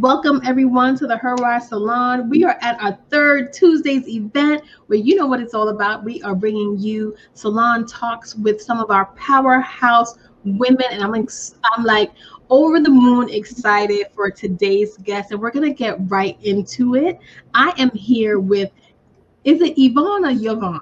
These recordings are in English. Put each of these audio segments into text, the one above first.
Welcome everyone to the Her Rise Salon. We are at our third Tuesdays event where you know what it's all about. We are bringing you salon talks with some of our powerhouse women, and I'm like, I'm like over the moon excited for today's guest, and we're gonna get right into it. I am here with, is it Yvonne or Yvonne?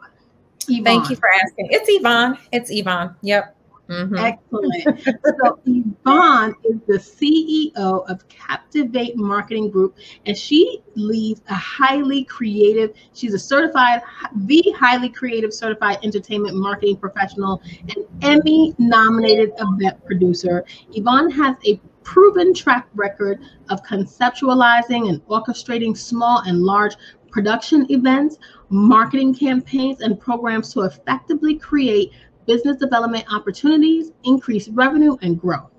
Yvonne. Thank you for asking. It's Yvonne. It's Yvonne. Yep. Mm-hmm. Excellent. so Yvonne is the CEO of Captivate Marketing Group, and she leads a highly creative. She's a certified, the highly creative certified entertainment marketing professional and Emmy-nominated event producer. Yvonne has a proven track record of conceptualizing and orchestrating small and large production events, marketing campaigns, and programs to effectively create business development opportunities, increase revenue, and growth.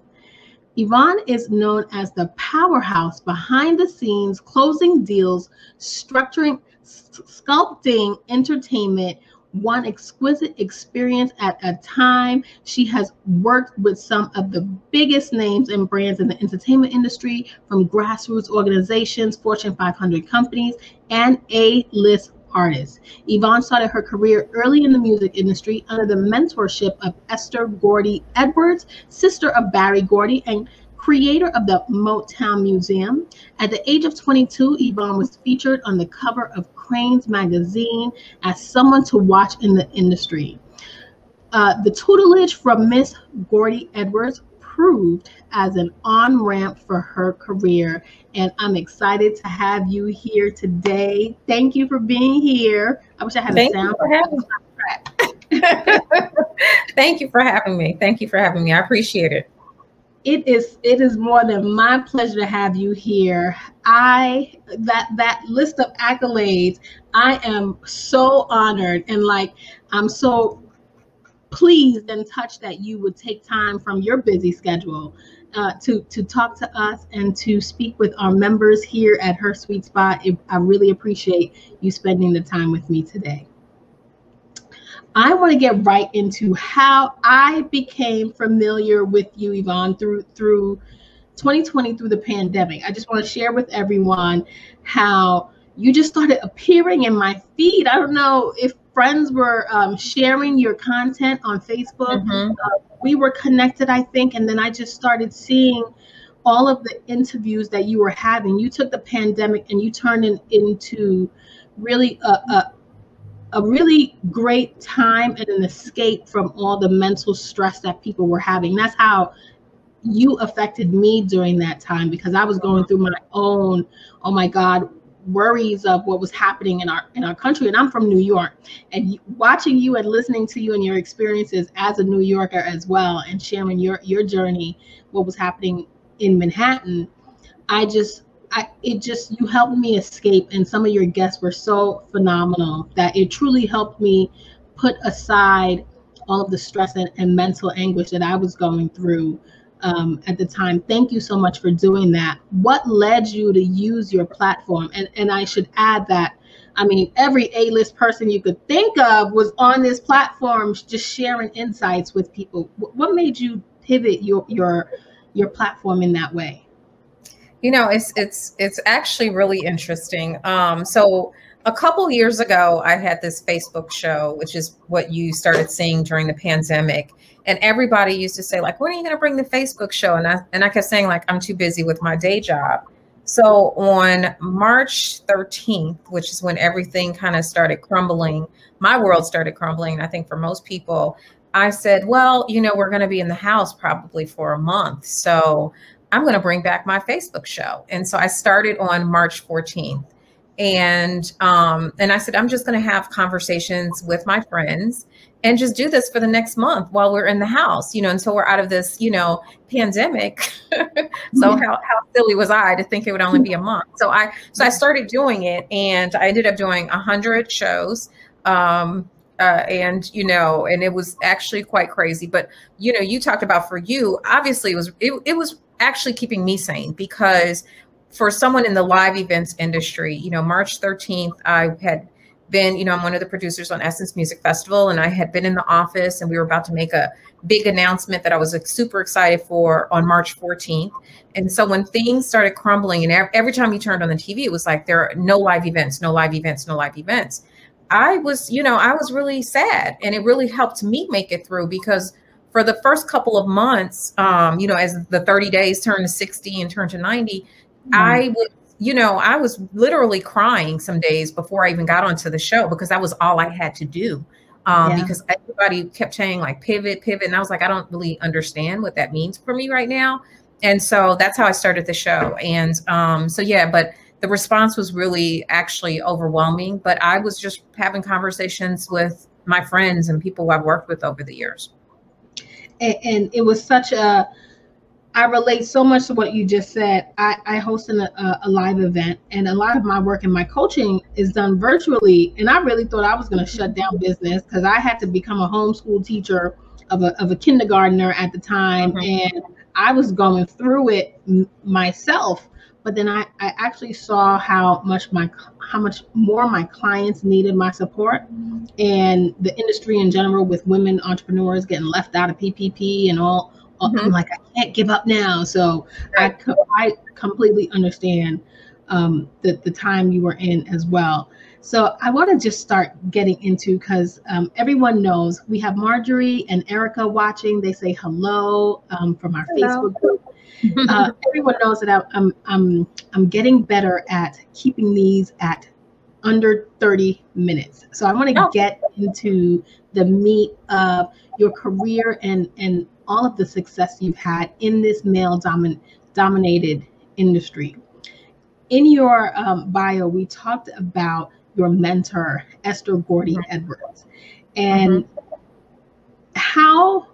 Yvonne is known as the powerhouse behind the scenes, closing deals, structuring, sculpting entertainment, one exquisite experience at a time. She has worked with some of the biggest names and brands in the entertainment industry, from grassroots organizations, Fortune 500 companies, and A list artist. Yvonne started her career early in the music industry under the mentorship of Esther Gordy Edwards, sister of Berry Gordy, and creator of the Motown Museum. At the age of 22, Yvonne was featured on the cover of Crain's magazine as someone to watch in the industry. Uh, the tutelage from Miss Gordy Edwards proved as an on ramp for her career. And I'm excited to have you here today. Thank you for being here. I wish I had Thank a sound. You Thank you for having me. Thank you for having me. I appreciate it. It is it is more than my pleasure to have you here. I that that list of accolades, I am so honored and like I'm so pleased and touched that you would take time from your busy schedule uh, to to talk to us and to speak with our members here at Her Suite Spot. I really appreciate you spending the time with me today. I want to get right into how I became familiar with you, Yvonne, through through 2020 through the pandemic. I just want to share with everyone how you just started appearing in my feed. I don't know if friends were um, sharing your content on Facebook. Mm-hmm. Uh, we were connected, I think, and then I just started seeing all of the interviews that you were having. You took the pandemic and you turned it into really a, a a really great time and an escape from all the mental stress that people were having. That's how you affected me during that time because I was going through my own, oh my God, worries of what was happening in our in our country. And i'm from new york and watching you and listening to you and your experiences as a new yorker as well and sharing your your journey what was happening in manhattan i just I, it just you helped me escape and some of your guests were so phenomenal that it truly helped me put aside all of the stress and, and mental anguish that i was going through um, at the time. Thank you so much for doing that. What led you to use your platform? And and I should add that I mean every A-list person you could think of was on this platform just sharing insights with people. What made you pivot your your your platform in that way? You know, it's it's it's actually really interesting. Um, so a couple years ago, I had this Facebook show, which is what you started seeing during the pandemic. And everybody used to say, like, when are you going to bring the Facebook show? And I and I kept saying, like, I'm too busy with my day job. So on March 13th, which is when everything kind of started crumbling, my world started crumbling. I think for most people, I said, well, you know, we're going to be in the house probably for a month. So I'm going to bring back my Facebook show. And so I started on March 14th and um, and I said I'm just going to have conversations with my friends and just do this for the next month while we're in the house, you know, until we're out of this, you know, pandemic. so how, how silly was I to think it would only be a month? So I so I started doing it, and I ended up doing a hundred shows. Um, uh, and you know, and it was actually quite crazy. But you know, you talked about for you, obviously, it was it, it was actually keeping me sane because for someone in the live events industry, you know, March 13th, I had been, you know, I'm one of the producers on Essence Music Festival, and I had been in the office and we were about to make a big announcement that I was like, super excited for on March 14th. And so when things started crumbling, and every time you turned on the TV, it was like there are no live events, no live events, no live events. I was, you know, I was really sad, and it really helped me make it through because for the first couple of months, um, you know, as the 30 days turned to 60 and turned to 90, mm-hmm. I would you know, I was literally crying some days before I even got onto the show because that was all I had to do. Um, yeah. Because everybody kept saying like pivot, pivot, and I was like, I don't really understand what that means for me right now. And so that's how I started the show. And um, so yeah, but the response was really actually overwhelming. But I was just having conversations with my friends and people I've worked with over the years. And, and it was such a I relate so much to what you just said. I, I host an, a, a, live event, and a lot of my work and my coaching is done virtually. And I really thought I was going to shut down business because I had to become a homeschool teacher of a, of a kindergartner at the time. Mm-hmm. And I was going through it m- myself. But then I, I actually saw how much my how much more my clients needed my support and the industry in general with women entrepreneurs getting left out of PPP and all mm-hmm. I'm like, I can't give up now. So I, I completely understand um, the, the time you were in as well. So I want to just start getting into because um, everyone knows we have Marjorie and Erica watching. They say hello um, from our hello. Facebook group. Uh, everyone knows that I'm, I'm I'm getting better at keeping these at under 30 minutes. So I want to oh. get into the meat of your career and and all of the success you've had in this male domin- dominated industry. In your um, bio, we talked about your mentor, Esther Gordy Edwards. And mm-hmm. how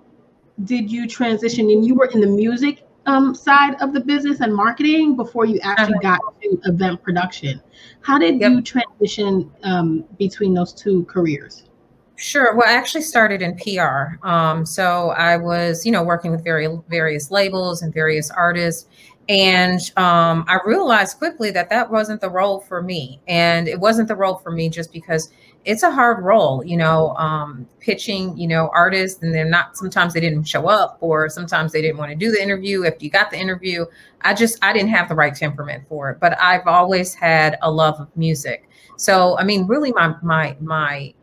did you transition? And you were in the music um, side of the business and marketing before you actually uh-huh. got to event production. How did yep. you transition um, between those two careers? Sure. Well, I actually started in PR. Um, so I was, you know, working with very various labels and various artists. And um, I realized quickly that that wasn't the role for me. And it wasn't the role for me just because it's a hard role, you know, um, pitching, you know, artists and they're not, sometimes they didn't show up or sometimes they didn't want to do the interview. If you got the interview, I just, I didn't have the right temperament for it. But I've always had a love of music. So, I mean, really my, my, my,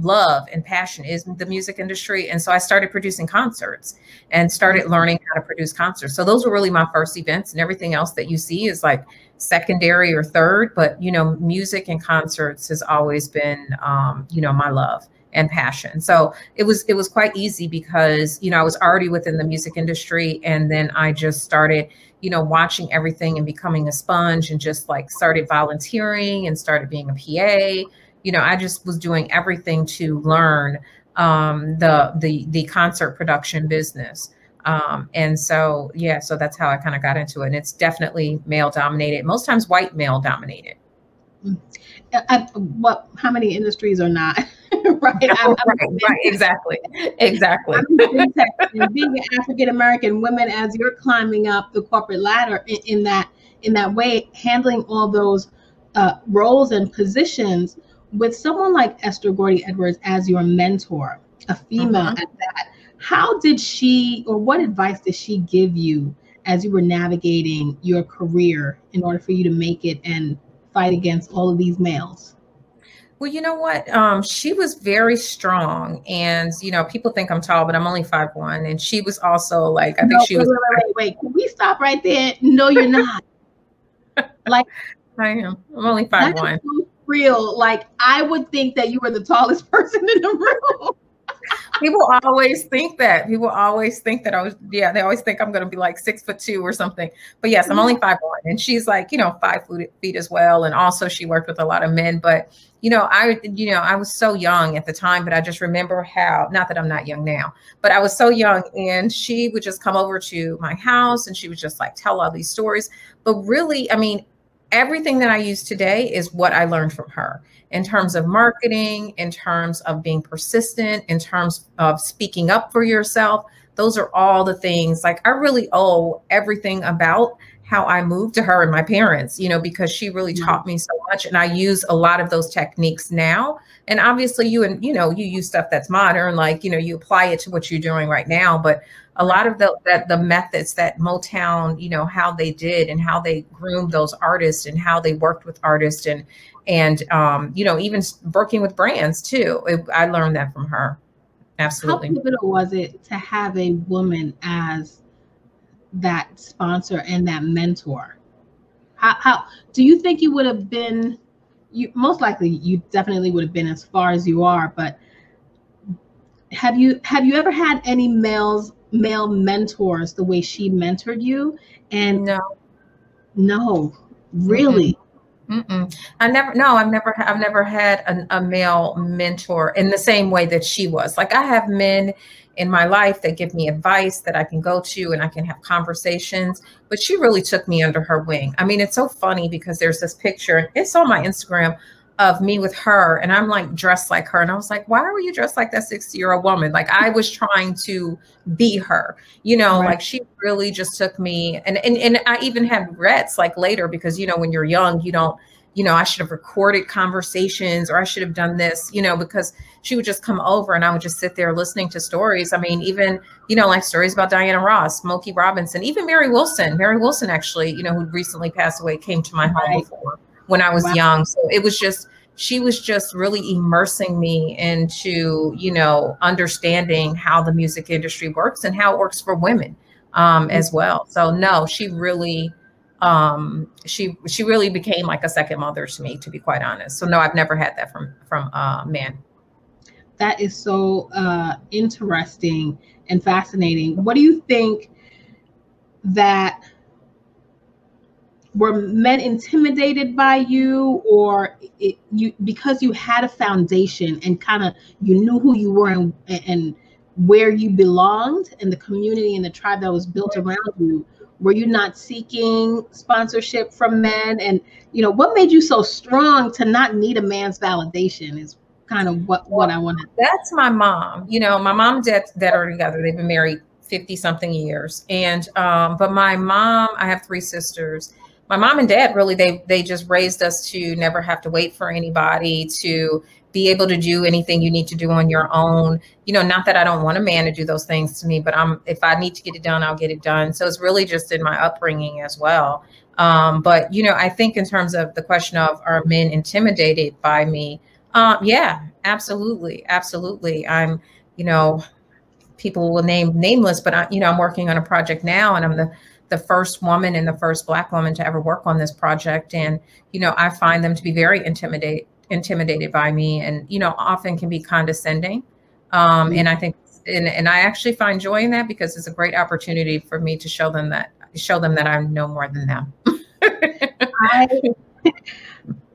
love and passion is the music industry. And so I started producing concerts and started mm-hmm. learning how to produce concerts. So those were really my first events and everything else that you see is like secondary or third. But, you know, music and concerts has always been, um, you know, my love and passion. So it was it was quite easy because, you know, I was already within the music industry and then I just started you know, watching everything and becoming a sponge and just like started volunteering and started being a PA you know, I just was doing everything to learn um, the the the concert production business. Um, and so, yeah, so that's how I kind of got into it. And it's definitely male dominated, most times white male dominated. Mm. I, what? How many industries are not? right? I'm, I'm right, right, exactly, exactly. being African American women, as you're climbing up the corporate ladder in, in that in that way, handling all those uh, roles and positions with someone like Esther Gordy Edwards as your mentor, a female uh-huh. at that, how did she or what advice did she give you as you were navigating your career in order for you to make it and fight against all of these males? Well, you know what? Um, she was very strong, and you know, people think I'm tall, but I'm only five one, and she was also like, I no, think she wait, was. Wait, wait, wait, Can we stop right there? No, you're not. like, I am. I'm only five one real. Like I would think that you were the tallest person in the room. People always think that. People always think that I was, yeah, they always think I'm going to be like six foot two or something. But yes, I'm only mm-hmm. five one. And she's like, you know, five feet as well. And also she worked with a lot of men. But, you know, I, you know, I was so young at the time, but I just remember how, not that I'm not young now, but I was so young. And she would just come over to my house and she would just like tell all these stories. But really, I mean, everything that I use today is what I learned from her in terms of marketing, in terms of being persistent, in terms of speaking up for yourself. Those are all the things like I really owe everything about how I moved to her and my parents, you know, because she really mm-hmm. taught me so much. And I use a lot of those techniques now. And obviously you and you know, you use stuff that's modern, like, you know, you apply it to what you're doing right now. But a lot of the that the methods that Motown, you know, how they did and how they groomed those artists and how they worked with artists and and um, you know, even working with brands too. It, I learned that from her. Absolutely. How pivotal was it to have a woman as that sponsor and that mentor? How, how do you think you would have been? You most likely you definitely would have been as far as you are, but have you have you ever had any males male mentors the way she mentored you? And no, no, really. Mm-hmm. Mm-mm. I never, no, I've never, I've never had a, a male mentor in the same way that she was. Like I have men in my life that give me advice that I can go to and I can have conversations. But she really took me under her wing. I mean, it's so funny because there's this picture, it's on my Instagram of me with her, and I'm like dressed like her. And I was like, why were you dressed like that 60 year old woman? Like I was trying to be her, you know, right. like she really just took me and, and and I even had regrets like later because you know, when you're young, you don't you know, I should have recorded conversations or I should have done this, you know, because she would just come over and I would just sit there listening to stories. I mean, even, you know, like stories about Diana Ross, Smokey Robinson, even Mary Wilson. Mary Wilson, actually, you know, who recently passed away, came to my home before when I was wow. young. So it was just, she was just really immersing me into, you know, understanding how the music industry works and how it works for women um, mm-hmm. as well. So no, she really, um she she really became like a second mother to me to be quite honest. So no i've never had that from from uh man. That is so uh interesting and fascinating. What do you think that were men intimidated by you or it, you because you had a foundation and kind of you knew who you were and, and where you belonged and the community and the tribe that was built around you were you not seeking sponsorship from men? And you know what made you so strong to not need a man's validation is kind of what what i wanted. that's my mom. You know my mom and dad that are together. They've been married 50 something years. And um but my mom i have three sisters my mom and dad really they they just raised us to never have to wait for anybody to be able to do anything you need to do on your own. You know, not that I don't want a man to do those things to me, but I'm if I need to get it done, I'll get it done. So it's really just in my upbringing as well. Um, but you know, I think in terms of the question of are men intimidated by me? Uh, yeah, absolutely, absolutely. I'm, you know, people will name nameless, but I, you know, I'm working on a project now, and I'm the the first woman and the first black woman to ever work on this project. And you know i find them to be very intimidated intimidated by me and you know often can be condescending. Um, and i think and, and i actually find joy in that because it's a great opportunity for me to show them that show them that i'm no more than them. I,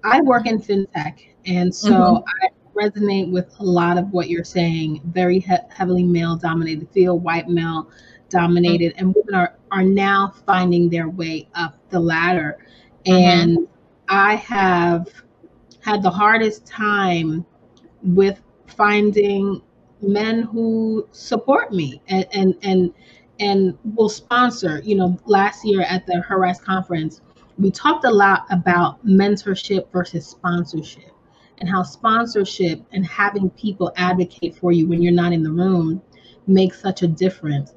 I work in fintech. And so mm-hmm. i resonate with a lot of what you're saying. Very he- heavily male dominated field white male dominated mm-hmm. and women are are now finding their way up the ladder mm-hmm. and mm-hmm. i have had the hardest time with finding men who support me and and and, and will sponsor. You know, last year at the Her Rise conference, we talked a lot about mentorship versus sponsorship and how sponsorship and having people advocate for you when you're not in the room makes such a difference.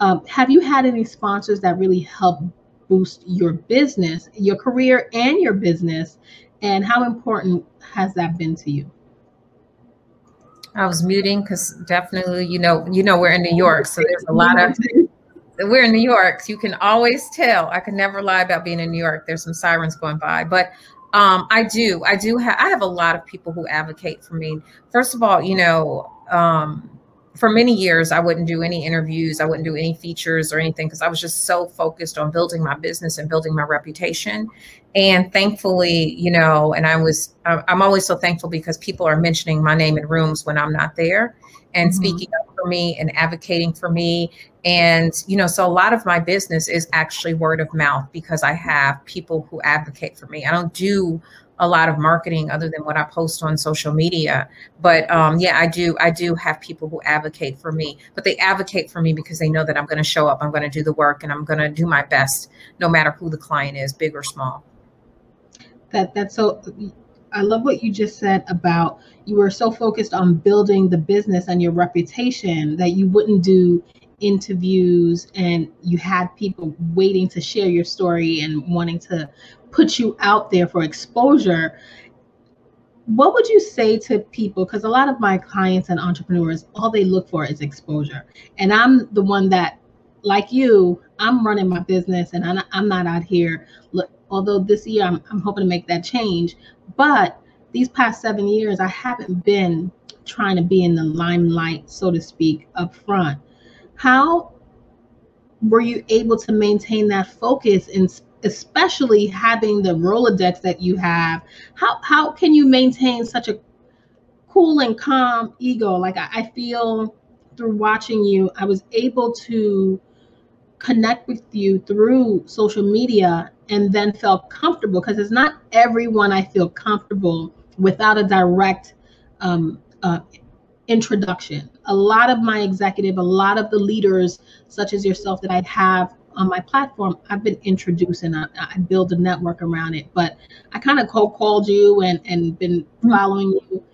Um, have you had any sponsors that really help boost your business, your career, and your business? And how important has that been to you? I was muting because definitely, you know, you know, we're in New York, so there's a lot of. We're in New York. So you can always tell. I can never lie about being in New York. There's some sirens going by, but um, I do. I do have. I have a lot of people who advocate for me. First of all, you know, um, for many years, I wouldn't do any interviews, I wouldn't do any features or anything because I was just so focused on building my business and building my reputation. And thankfully, you know, and I was, I'm always so thankful because people are mentioning my name in rooms when I'm not there and mm-hmm. speaking up for me and advocating for me. And, you know, so a lot of my business is actually word of mouth because I have people who advocate for me. I don't do a lot of marketing other than what I post on social media. But um, yeah, I do I do have people who advocate for me, but they advocate for me because they know that I'm going to show up, I'm going to do the work, and I'm going to do my best, no matter who the client is, big or small. That that's so. I love what you just said about you were so focused on building the business and your reputation that you wouldn't do interviews and you had people waiting to share your story and wanting to put you out there for exposure what would you say to people? Because a lot of my clients and entrepreneurs all they look for is exposure. And i'm the one that like you i'm running my business and i'm, not out here. Although this year I'm, I'm hoping to make that change but these past seven years i haven't been trying to be in the limelight so to speak up front. How were you able to maintain that focus and especially having the rolodex that you have how how can you maintain such a cool and calm ego like I, I feel through watching you i was able to connect with you through social media and then felt comfortable because it's not everyone i feel comfortable without a direct um, uh, introduction. A lot of my executive, a lot of the leaders, such as yourself, that I have on my platform, I've been introducing. I, I build a network around it. But I kind of cold called you and, and been following you.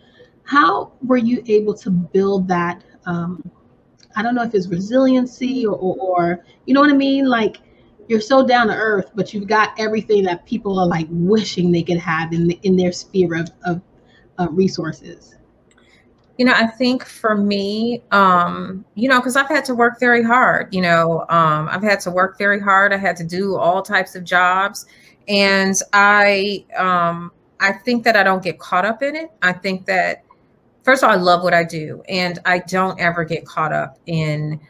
How were you able to build that? Um, I don't know if it's resiliency or, or, or, you know what I mean? Like you're so down to earth, but you've got everything that people are like wishing they could have in, the, in their sphere of, of uh, resources. You know, I think for me, um, you know, because I've had to work very hard, you know, um, I've had to work very hard. I had to do all types of jobs. And I um, I think that I don't get caught up in it. I think that first of all, I love what I do. And I don't ever get caught up in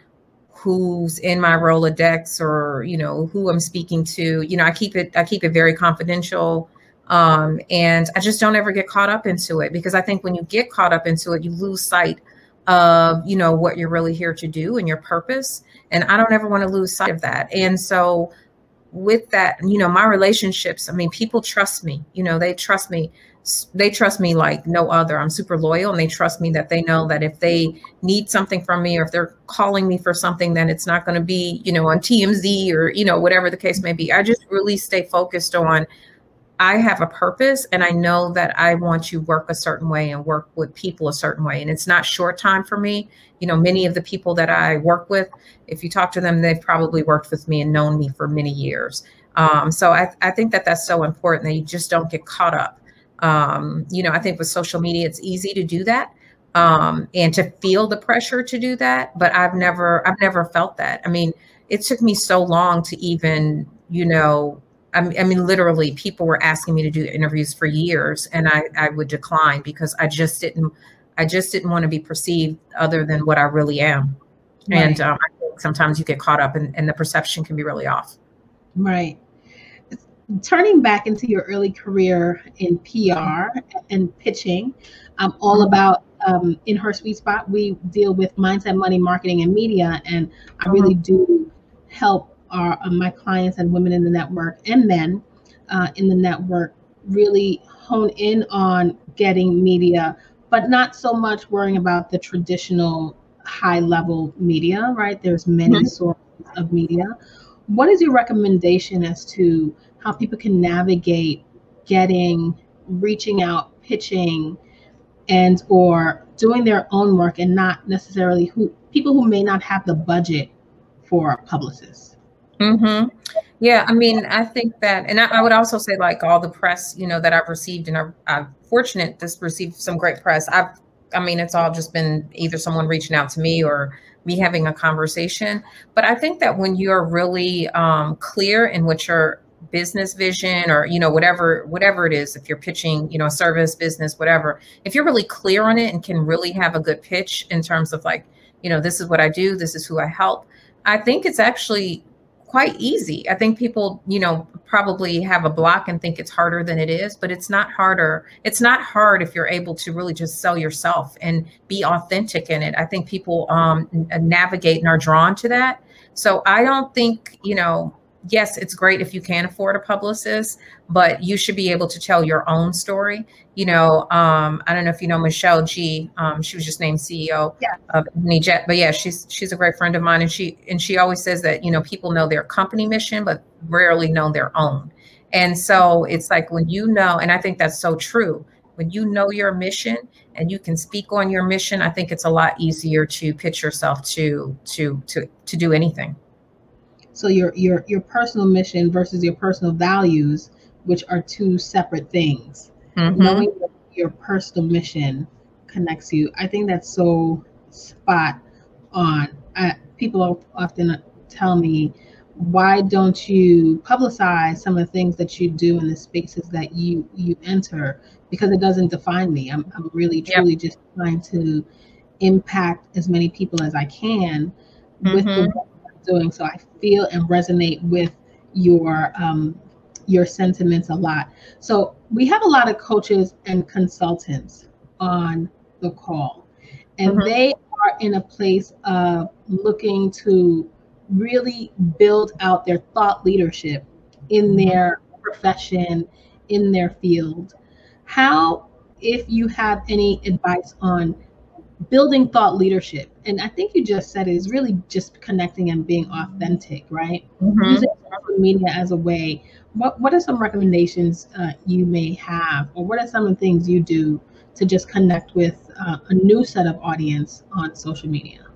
who's in my Rolodex or, you know, who I'm speaking to. You know, I keep it, I keep it very confidential. Um, and I just don't ever get caught up into it because I think when you get caught up into it, you lose sight of, you know, what you're really here to do and your purpose. And I don't ever want to lose sight of that. And so with that, you know, my relationships, I mean, people trust me, you know, they trust me. They trust me like no other. I'm super loyal and they trust me that they know that if they need something from me or if they're calling me for something, then it's not going to be, you know, on TMZ or, you know, whatever the case may be. I just really stay focused on I have a purpose and I know that I want to work a certain way and work with people a certain way. And it's not short time for me. You know, many of the people that I work with, if you talk to them, they've probably worked with me and known me for many years. Um, so I, I think that that's so important that you just don't get caught up. Um, you know, I think with social media, it's easy to do that. Um, and to feel the pressure to do that, but I've never, I've never felt that. I mean, it took me so long to even, you know, I mean, literally, people were asking me to do interviews for years, and I, I would decline because I just didn't, I just didn't want to be perceived other than what I really am. Right. And um, I think sometimes you get caught up, and, and the perception can be really off. Right. Turning back into your early career in PR and pitching, I'm all mm-hmm. about um, in Her Suite Spot. We deal with mindset, money, marketing, and media, and I really mm-hmm. do help are uh, my clients and women in the network and men uh, in the network really hone in on getting media, but not so much worrying about the traditional high level media, right? There's many mm-hmm. sources of media. What is your recommendation as to how people can navigate getting, reaching out, pitching, and or doing their own work and not necessarily who people who may not have the budget for publicists? Mm-hmm. Yeah, I mean, I think that, and I, I, would also say, like all the press, you know, that I've received, and I'm, I'm fortunate to receive some great press. I've, I mean, it's all just been either someone reaching out to me or me having a conversation. But I think that when you're really um, clear in what your business vision or you know whatever whatever it is if you're pitching you know a service business whatever if you're really clear on it and can really have a good pitch in terms of like you know this is what i do this is who i help i think it's actually quite easy. I think people, you know, probably have a block and think it's harder than it is, but it's not harder. It's not hard if you're able to really just sell yourself and be authentic in it. I think people um, navigate and are drawn to that. So I don't think, you know, yes, it's great if you can afford a publicist, but you should be able to tell your own story. You know, um, I don't know if you know Michelle Ghee Um, she was just named CEO yeah. of Jet, but yeah, she's she's a great friend of mine, and she and she always says that you know people know their company mission, but rarely know their own. And so it's like when you know, and I think that's so true. When you know your mission and you can speak on your mission, I think it's a lot easier to pitch yourself to to to to do anything. So your your your personal mission versus your personal values, which are two separate things. Mm-hmm. Knowing your personal mission connects you. I think that's so spot on. I, people often tell me, why don't you publicize some of the things that you do in the spaces that you you enter? Because it doesn't define me. I'm I'm really truly yep. just trying to impact as many people as I can mm-hmm. with the mm-hmm doing. So I feel and resonate with your um, your sentiments a lot. So we have a lot of coaches and consultants on the call, and mm-hmm. they are in a place of looking to really build out their thought leadership in mm-hmm. their profession, in their field. How, if you have any advice on building thought leadership and i think you just said it is really just connecting and being authentic right mm-hmm. using social media as a way what, what are some recommendations uh, you may have or what are some of the things you do to just connect with uh, a new set of audience on social media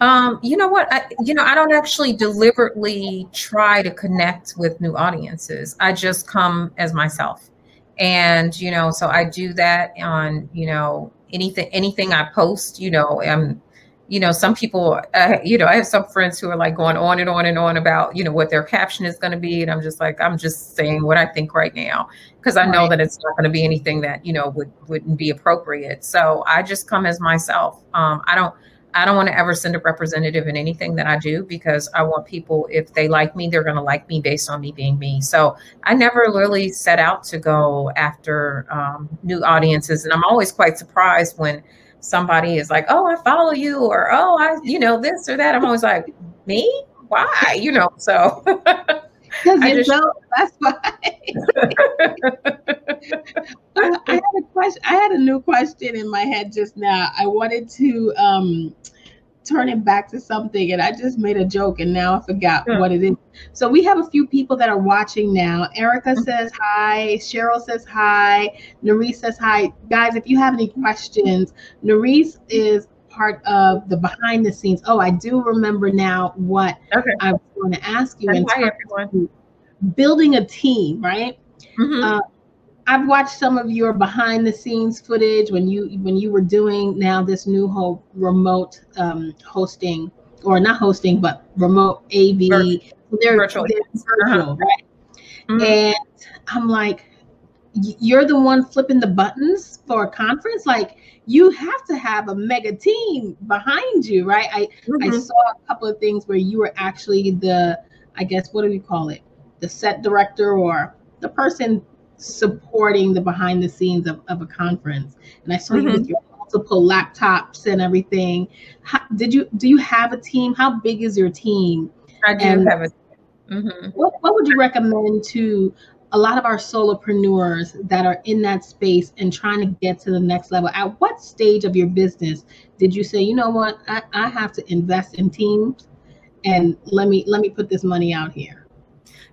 um, you know what? I, you know, I don't actually deliberately try to connect with new audiences. I just come as myself, and you know, so I do that on you know anything anything I post, you know, um, you know, some people, uh, you know, I have some friends who are like going on and on and on about, you know, what their caption is going to be, and I'm just like, I'm just saying what I think right now because I know right. that it's not going to be anything that you know would wouldn't be appropriate. So I just come as myself. Um, I don't. I don't want to ever send a representative in anything that I do because I want people, if they like me, they're going to like me based on me being me. So I never really set out to go after um, new audiences. And I'm always quite surprised when somebody is like, oh, I follow you, or oh, I, you know, this or that. I'm always like, me? Why? You know, so. Because you just, know, that's why. I had a question. I had a new question in my head just now. I wanted to um, turn it back to something, and I just made a joke, and now I forgot yeah. what it is. So we have a few people that are watching now. Erica mm-hmm. says hi. Cheryl says hi. Nerese says hi. Guys, if you have any questions, Nerese is part of the behind the scenes. Oh, I do remember now what okay. I was going to ask you. in everyone. Building a team, right? Mm-hmm. Uh, I've watched some of your behind the scenes footage when you when you were doing now this new whole remote um, hosting or not hosting but remote AV. They're, virtual, they're virtual uh-huh. right? Mm-hmm. And I'm like, you're the one flipping the buttons for a conference. Like you have to have a mega team behind you, right? I mm-hmm. I saw a couple of things where you were actually the, I guess, what do we call it? The set director or the person supporting the behind the scenes of, of a conference. And I saw mm-hmm. you with your multiple laptops and everything. How, did you do you have a team? How big is your team? I do and have a mm-hmm. what, what would you recommend to a lot of our solopreneurs that are in that space and trying to get to the next level? At what stage of your business did you say, you know what, I, I have to invest in teams and let me let me put this money out here?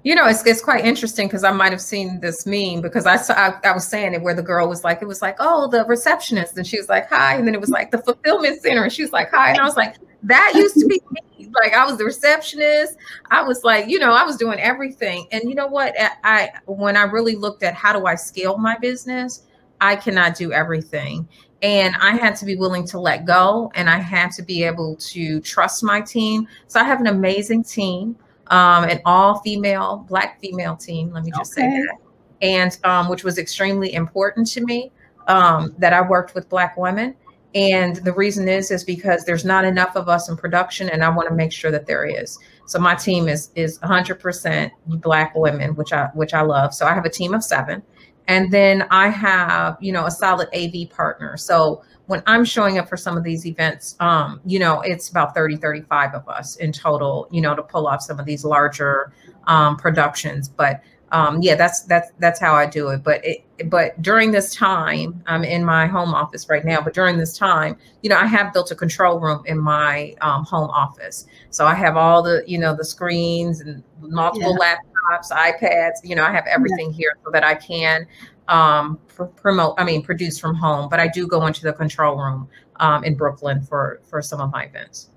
You know, it's, it's quite interesting because I might have seen this meme because I saw I, I, was saying it where the girl was like, it was like, oh, the receptionist, and she was like, hi, and then it was like the fulfillment center, and she was like, hi, and I was like, that used to be me. Like I was the receptionist. I was like, you know, I was doing everything. And you know what? I when I really looked at how do I scale my business, I cannot do everything. And I had to be willing to let go and I had to be able to trust my team. So I have an amazing team um, an all female, black female team. Let me just okay. say that. And um, which was extremely important to me um, that I worked with black women. And the reason is is because there's not enough of us in production, and I want to make sure that there is. So my team is is 100% black women, which I which I love. So I have a team of seven, and then I have you know a solid AV partner. So when I'm showing up for some of these events, um, you know, it's about 30, 35 of us in total, you know, to pull off some of these larger um, productions. But um, yeah, that's that's that's how I do it. But it, but during this time, I'm in my home office right now. But during this time, you know, I have built a control room in my um, home office. So I have all the you know the screens and multiple yeah. laptops, iPads. You know, I have everything yeah. here so that I can um, pr- promote. I mean, produce from home. But I do go into the control room um, in Brooklyn for for some of my events.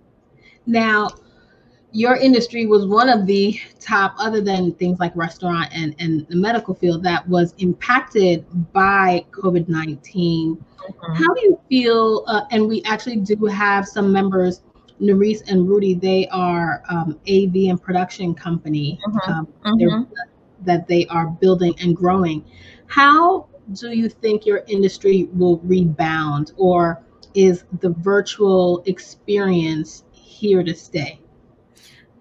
Now, your industry was one of the top, other than things like restaurant and, and the medical field, that was impacted by COVID 19. Mm-hmm. How do you feel? Uh, and we actually do have some members, Nerese and Rudy, they are um, AV and production company mm-hmm. Um, mm-hmm. that they are building and growing. How do you think your industry will rebound, or is the virtual experience here to stay?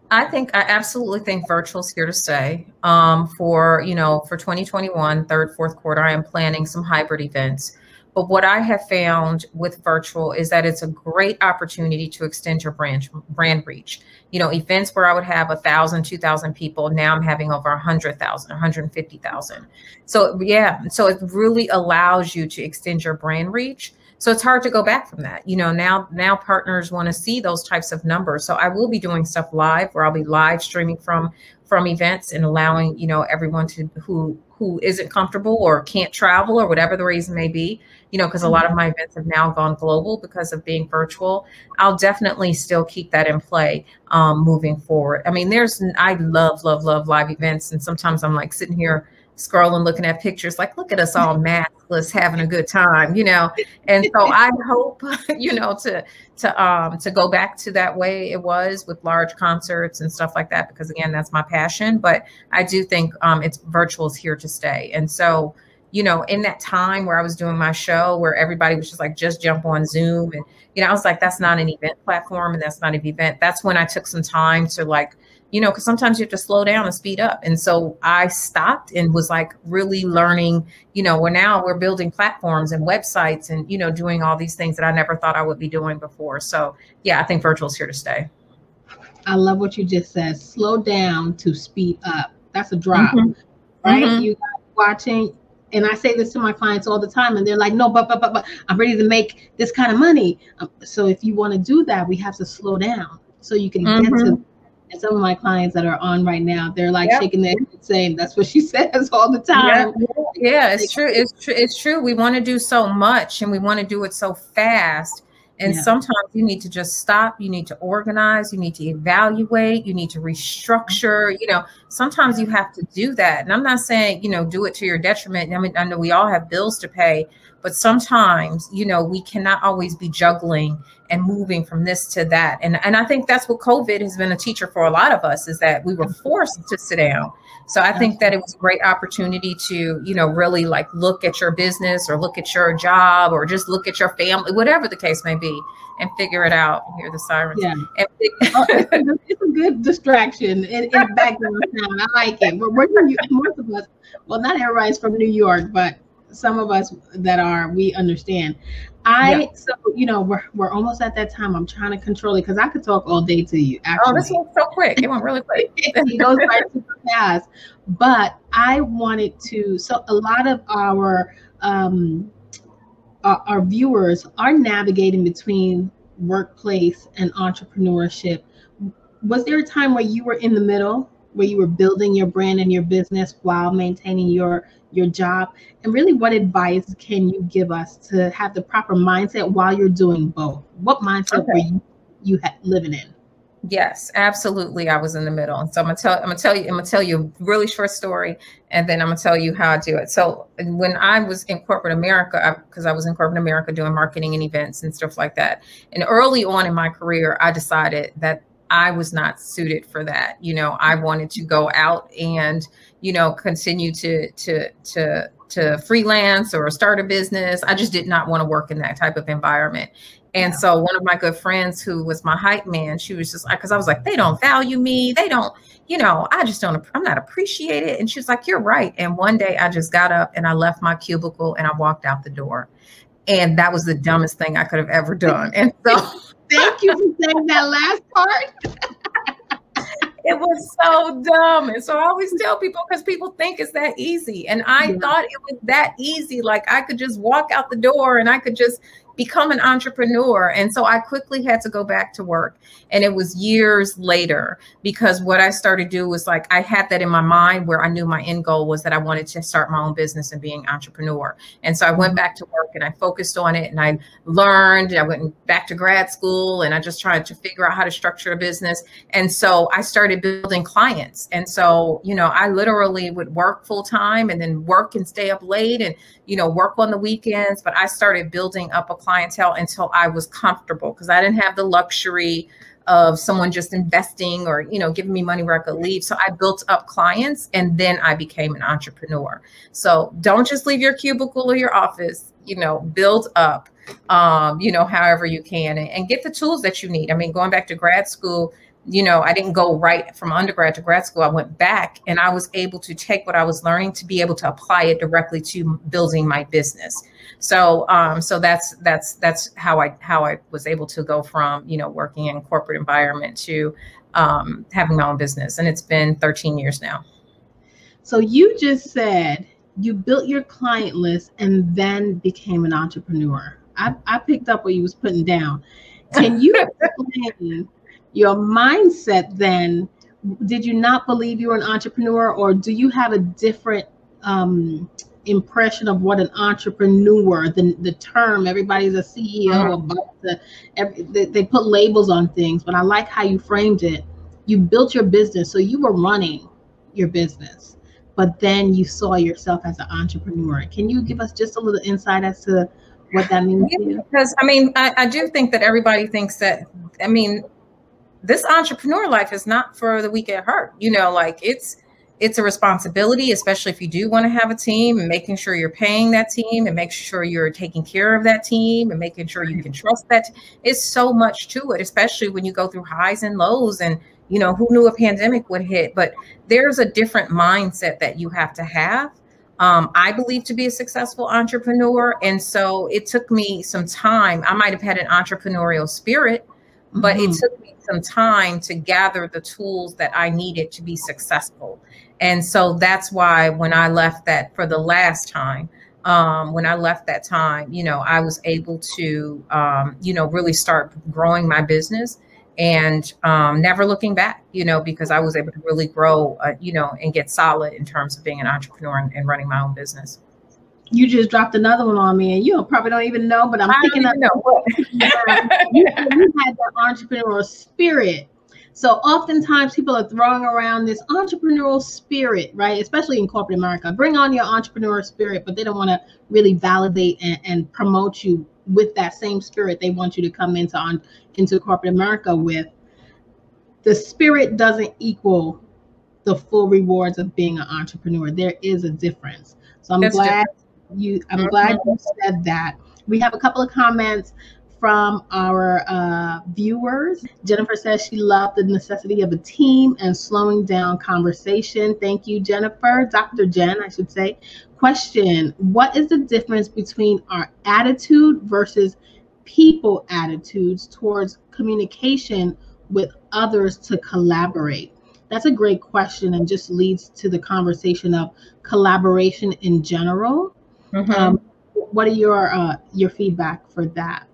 I think I absolutely think virtual is here to stay. Um, for you know, for 2021, third, fourth quarter, I am planning some hybrid events. But what I have found with virtual is that it's a great opportunity to extend your brand brand reach. You know, events where I would have a thousand, two thousand people, now I'm having over a hundred thousand, 150,000. So yeah, so it really allows you to extend your brand reach so it's hard to go back from that. You know, now now partners want to see those types of numbers. So I will be doing stuff live where I'll be live streaming from from events and allowing, you know, everyone to who who isn't comfortable or can't travel or whatever the reason may be, you know, because a lot of my events have now gone global because of being virtual. I'll definitely still keep that in play um, moving forward. I mean, there's, I love, love, love live events. And sometimes I'm like sitting here scrolling, looking at pictures, like, look at us all maskless, having a good time, you know. And so I hope, you know, to to um to go back to that way it was with large concerts and stuff like that, because again, that's my passion. But I do think um it's virtual is here to stay. And so, you know, in that time where I was doing my show where everybody was just like, just jump on Zoom. And, you know, I was like, that's not an event platform and that's not an event. That's when I took some time to like you know, because sometimes you have to slow down and speed up. And so I stopped and was like really learning, you know, we're now we're building platforms and websites and, you know, doing all these things that I never thought I would be doing before. So yeah, I think virtual is here to stay. I love what you just said. Slow down to speed up. That's a drop, mm-hmm. right? Mm-hmm. You watching, and I say this to my clients all the time, and they're like, "No, but but but but I'm ready to make this kind of money." Um, so if you want to do that, we have to slow down so you can mm-hmm. get to mm-hmm. And some of my clients that are on right now, they're like yep. shaking their head saying, that's what she says all the time. Yeah, yeah it's true. It's true. It's true. We want to do so much and we want to do it so fast. And yeah. sometimes you need to just stop. You need to organize. You need to evaluate. You need to restructure. You know, sometimes you have to do that. And I'm not saying, you know, do it to your detriment. I mean, I know we all have bills to pay, but sometimes, you know, we cannot always be juggling and moving from this to that. And and I think that's what COVID has been a teacher for a lot of us is that we were forced to sit down. So I think that it was a great opportunity to, you know, really like look at your business or look at your job or just look at your family, whatever the case may be, and figure it out. Hear the sirens. Yeah. oh, it's, a, it's, a, good distraction in, in background sound. I like it. We're, we're most of us, well, not everybody's from New York, but some of us that are we understand. I yeah. so you know we're, we're almost at that time. I'm trying to control it because i could talk all day to you actually. oh this went so quick. It went really quick. It goes by super fast. But i wanted to so a lot of our um our, our viewers are navigating between workplace and entrepreneurship. Was there a time where you were in the middle where you were building your brand and your business while maintaining your your job? And really what advice can you give us to have the proper mindset while you're doing both? What mindset okay. were you you ha- living in? Yes absolutely i was in the middle. And so i'm gonna tell i'm gonna tell you i'm gonna tell you a really short story and then i'm gonna tell you how i do it. So when i was in corporate america because I, I was in corporate america doing marketing and events and stuff like that and early on in my career i decided that I was not suited for that. You know, I wanted to go out and, you know, continue to to to to freelance or start a business. I just did not want to work in that type of environment. And yeah. so one of my good friends who was my hype man, she was just like, because I was like, they don't value me. They don't, you know, I just don't, I'm not appreciated. And she was like, you're right. And one day I just got up and I left my cubicle and I walked out the door And that was the dumbest thing I could have ever done. And so thank you for saying that last part. it was so dumb. And so I always tell people because people think it's that easy. And I yeah. thought it was that easy. Like I could just walk out the door and I could just become an entrepreneur. And so I quickly had to go back to work. And it was years later because what I started to do was like I had that in my mind where I knew my end goal was that I wanted to start my own business and being an entrepreneur. And so I went mm-hmm. back to work and I focused on it and I learned. And I went back to grad school and I just tried to figure out how to structure a business. And so I started building clients. And so, you know, I literally would work full time and then work and stay up late and, you know, work on the weekends. But I started building up a clientele until I was comfortable because I didn't have the luxury of someone just investing or you know giving me money where I could leave. So I built up clients and then I became an entrepreneur. So don't just leave your cubicle or your office, you know, build up um, you know, however you can and, and get the tools that you need. I mean, going back to grad school, you know, I didn't go right from undergrad to grad school. I went back and I was able to take what I was learning to be able to apply it directly to building my business. So, um, so that's that's that's how I how I was able to go from you know working in corporate environment to um, having my own business, and it's been 13 years now. So you just said you built your client list and then became an entrepreneur. I, I picked up what you was putting down. Can you explain your mindset then? Did you not believe you were an entrepreneur, or do you have a different um, impression of what an entrepreneur, the, the term, everybody's a CEO, uh-huh. about the, every, they, they put labels on things, but I like how you framed it. You built your business, so you were running your business, but then you saw yourself as an entrepreneur. Can you give us just a little insight as to what that means yeah, Because I mean, I, I do think that everybody thinks that, I mean, this entrepreneur life is not for the weak at heart. You know, like it's, it's a responsibility, especially if you do want to have a team and making sure you're paying that team and making sure you're taking care of that team and making sure you can trust that. It's so much to it, especially when you go through highs and lows and you know who knew a pandemic would hit but there's a different mindset that you have to have um, i believe to be a successful entrepreneur and so it took me some time i might have had an entrepreneurial spirit but mm-hmm. it took me some time to gather the tools that i needed to be successful and so that's why when I left that for the last time, um, when I left that time, you know, I was able to, um, you know, really start growing my business and um, never looking back, you know, because I was able to really grow, uh, you know, and get solid in terms of being an entrepreneur and, and, running my own business. You just dropped another one on me, and you probably don't even know, but I'm I picking up. Know. you, you had that entrepreneurial spirit so oftentimes people are throwing around this entrepreneurial spirit, right? Especially in corporate America. Bring on your entrepreneurial spirit, but they don't want to really validate and, and, promote you with that same spirit they want you to come into on into corporate America with. The spirit doesn't equal the full rewards of being an entrepreneur. There is a difference. So I'm That's glad different. you I'm mm-hmm. glad you said that. We have a couple of comments from our uh, viewers. Jennifer says she loved the necessity of a team and slowing down conversation. Thank you, Jennifer. Dr. Jen, I should say. Question What is the difference between our attitude versus people attitudes towards communication with others to collaborate? That's a great question and just leads to the conversation of collaboration in general. Mm-hmm. Um, what are your uh, your feedback for that?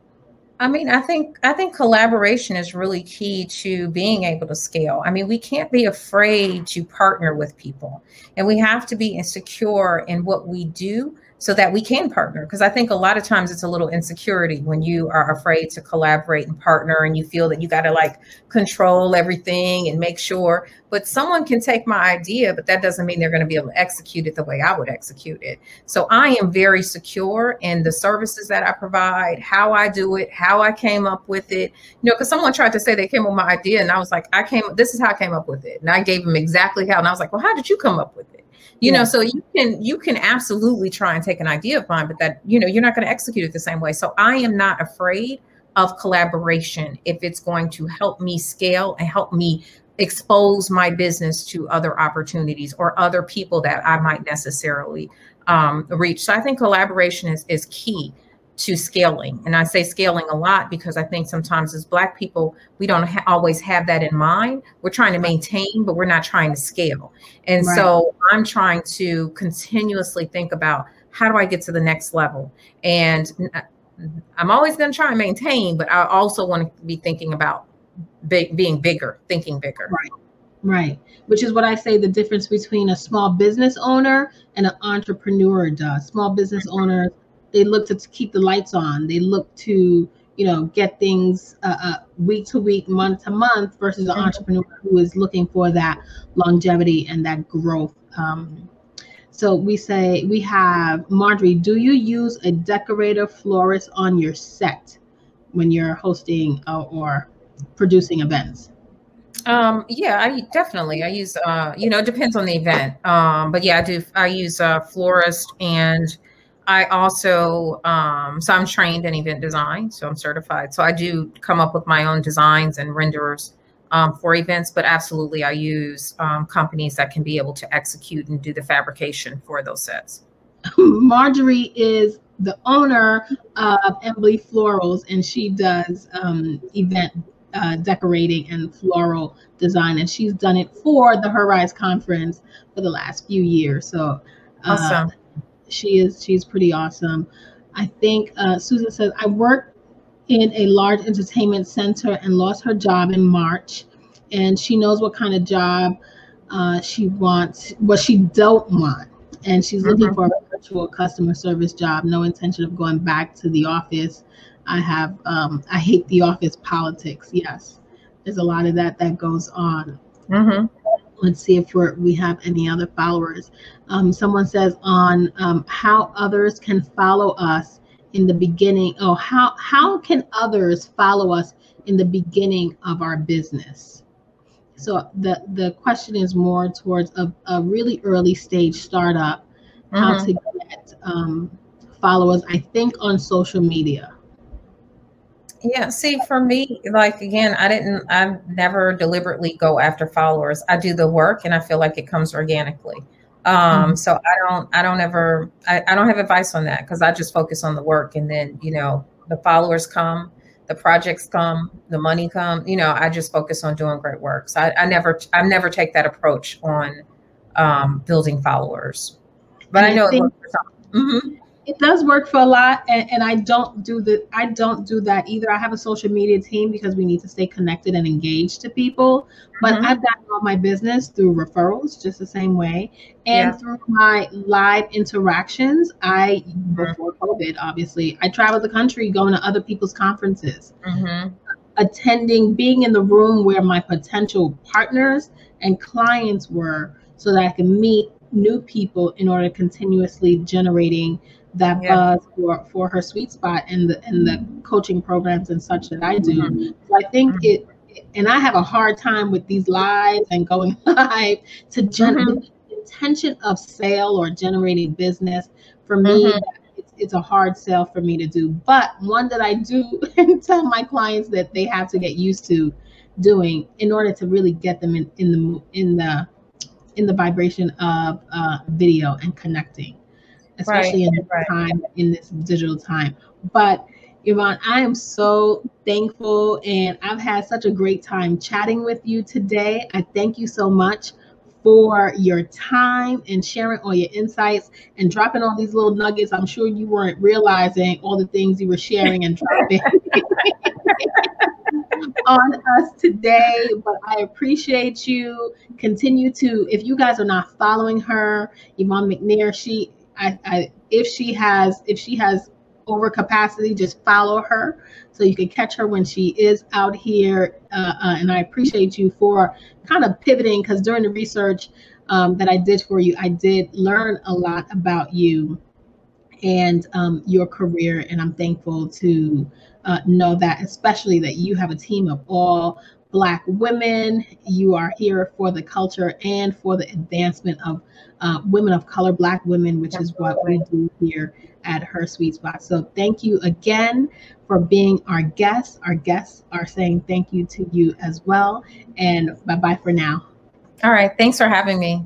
I mean, I think I think collaboration is really key to being able to scale. I mean, we can't be afraid to partner with people, and we have to be insecure in what we do so that we can partner. Because I think a lot of times it's a little insecurity when you are afraid to collaborate and partner and you feel that you got to like control everything and make sure. But someone can take my idea, but that doesn't mean they're going to be able to execute it the way I would execute it. So I am very secure in the services that I provide, how I do it, how I came up with it. You know, because someone tried to say they came up with my idea and I was like, I came, this is how I came up with it. And I gave them exactly how. And I was like, well, how did you come up with it? You yeah. know so you can you can absolutely try and take an idea of mine but that you know you're not going to execute it the same way. So i am not afraid of collaboration if it's going to help me scale and help me expose my business to other opportunities or other people that i might necessarily um, reach. So i think collaboration is is key to scaling. And I say scaling a lot because I think sometimes as Black people, we don't ha- always have that in mind. We're trying to maintain, but we're not trying to scale. And right. so I'm trying to continuously think about how do I get to the next level? And uh, I'm always going to try and maintain, but I also want to be thinking about big, being bigger, thinking bigger. Right. Right. Which is what I say the difference between a small business owner and an entrepreneur does. Small business mm-hmm. owners, they look to, keep the lights on. They look to, you know, get things uh, uh, week to week, month to month versus an mm-hmm. entrepreneur who is looking for that longevity and that growth. Um, so we say, we have Marjorie, do you use a decorator florist on your set when you're hosting uh, or producing events? Um, yeah, I definitely I use uh, you know, it depends on the event. Um, but yeah, I do I use a florist and I also um so I'm trained in event design, so I'm certified. So I do come up with my own designs and renderers um, for events, but absolutely I use um, companies that can be able to execute and do the fabrication for those sets. Marjorie is the owner of Embley Florals, and she does um, event uh, decorating and floral design, and she's done it for the Her conference for the last few years. So, uh, awesome. She is she's pretty awesome. I think uh, Susan says I worked in a large entertainment center and lost her job in March, and she knows what kind of job uh, she wants, what she don't want, and she's looking mm-hmm. for a virtual customer service job. No intention of going back to the office. I have um, I hate the office politics. Yes, there's a lot of that that goes on. Mm-hmm. Let's see if we're, we have any other followers. Um, someone says on um, how others can follow us in the beginning. Oh, how how can others follow us in the beginning of our business? So the the question is more towards a, a really early stage startup, mm-hmm. how to get um, followers. I think on social media. Yeah, see, for me, like again, I didn't, I never deliberately go after followers. I do the work, and I feel like it comes organically. Um, mm-hmm. so I don't, I don't ever, I, I don't have advice on that because I just focus on the work, and then you know the followers come, the projects come, the money come. You know, I just focus on doing great work. So I, I never, I never take that approach on um, building followers. But I know it works for some. Mm-hmm it does work for a lot and, and, i don't do the i don't do that either i have a social media team because we need to stay connected and engaged to people but mm-hmm. i've gotten all my business through referrals just the same way and yeah. through my live interactions i mm-hmm. before covid obviously i traveled the country going to other people's conferences mm-hmm. attending being in the room where my potential partners and clients were so that i can meet new people in order to continuously generating that yeah. buzz for for Her Suite Spot and the and the coaching programs and such that I do. Mm-hmm. So I think mm-hmm. it and I have a hard time with these lives and going live to generate mm-hmm. intention of sale or generating business. For me, mm-hmm. it's, it's a hard sale for me to do, but one that I do and tell my clients that they have to get used to doing in order to really get them in, in the in the in the vibration of uh, video and connecting especially right, in this right. time, in this digital time. But Yvonne, I am so thankful and I've had such a great time chatting with you today. I thank you so much for your time and sharing all your insights and dropping all these little nuggets. I'm sure you weren't realizing all the things you were sharing and dropping on us today, but I appreciate you. Continue to, if you guys are not following her, Yvonne McNair, she I, I if she has if she has overcapacity, just follow her so you can catch her when she is out here. Uh, uh, and I appreciate you for kind of pivoting because during the research um, that I did for you, I did learn a lot about you and um, your career. And I'm thankful to uh, know that, especially that you have a team of all Black women. You are here for the culture and for the advancement of uh, women of color, Black women, which is what we do here at Her Suite Spot. So thank you again for being our guest. Our guests are saying thank you to you as well. And bye bye for now. All right. Thanks for having me.